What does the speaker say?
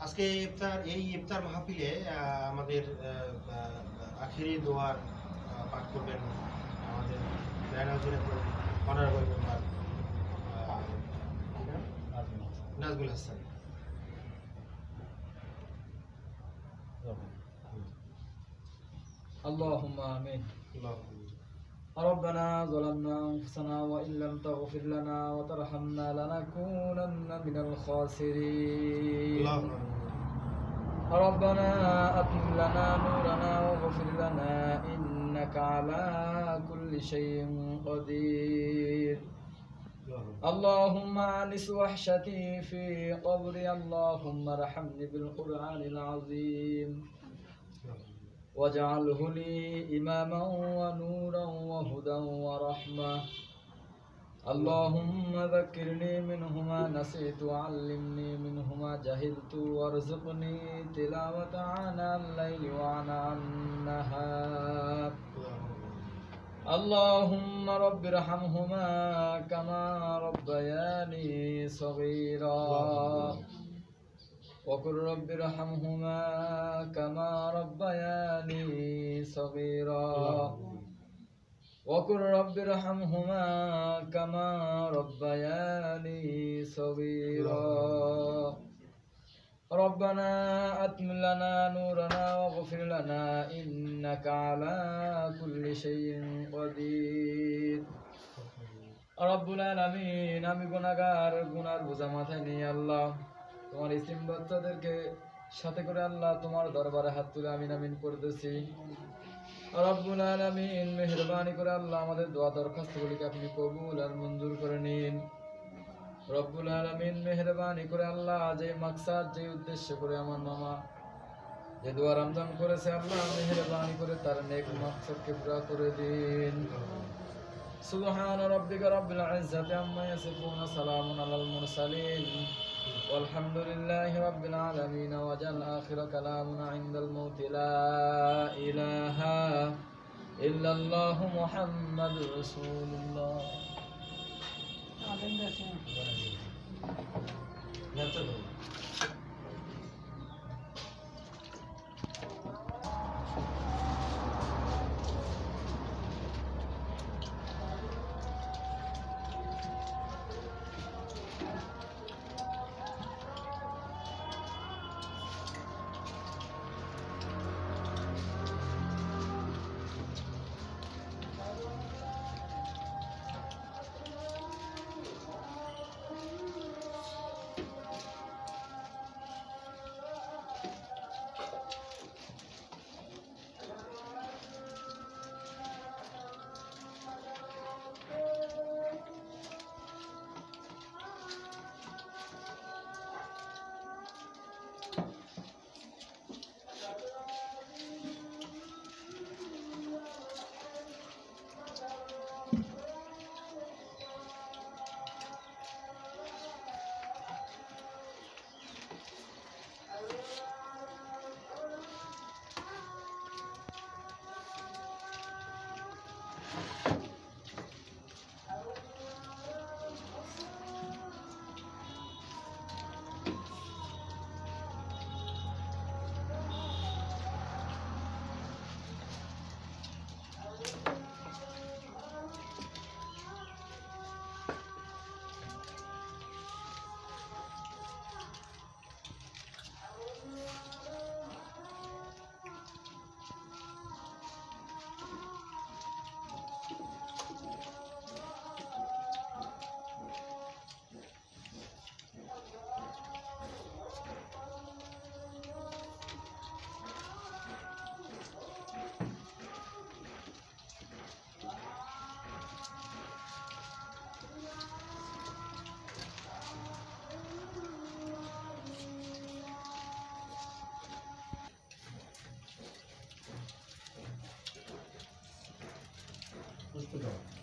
আজকে ইফতার এই ইফতার মাহফিলে আহ, আমাদের আহ, আহ, আখেরি দোয়ার আহ, পাঠ করবেন আমাদের বেনাজুরের অনারেবল মেম্বার নাজমুল হাসান اللهم آمين আল্লাহুম্মা। ربنا ظلمنا أنفسنا وإن لم تغفر لنا وترحمنا لنكونن من الخاسرين. ربنا أتم لنا نورنا واغفر لنا إنك على كل شيء قدير. اللهم أنس وحشتي في قبري. اللهم ارحمني بالقرآن العظيم. واجعله لي إماما ونورا وهدى اللهم ذكرني منه ما نسيت وعلمني منه ما جهلت وارزقني تلاوة عناء الليل وعناء النهار. اللهم رب ارحمهما كما ربياني صغيرا. وقل رب ارحمهما كما ربياني صغيرا. وقل رب ارحمهما كما ربياني صغيرا ربنا أتم لنا نورنا واغفر لنا إنك على كل شيء قدير রব্বুল আলামিন আমি গুনাহগার গুনার বোঝা মাথায় নিয়ে আল্লাহ তোমার ইসিম বাচ্চাদেরকে সাথে করে আল্লাহ তোমার দরবারে হাত তুলে আমিন আমিন করতেছি রব্বুল আলামিন মেহরবানি করে আল্লাহ আমাদের দোয়া দরখাস্তগুলিকে আপনি কবুল আর মঞ্জুর করে নিন। রব্বুল আলামিন মেহরবানি করে আল্লাহ যে মাকসাদ, যে উদ্দেশ্য করে আমার মামা যে দোয়া রমজান করেছে, আল্লাহ মেহরবানি করে তার নেক মাকসাদকে পুরা করে দিন। سبحان ربك رب العزة عما يصفون سلام على المرسلين. والحمد لله رب العالمين وجل آخر كلامنا عند الموت لا إله إلا الله محمد رسول الله. Thank you. trabajo.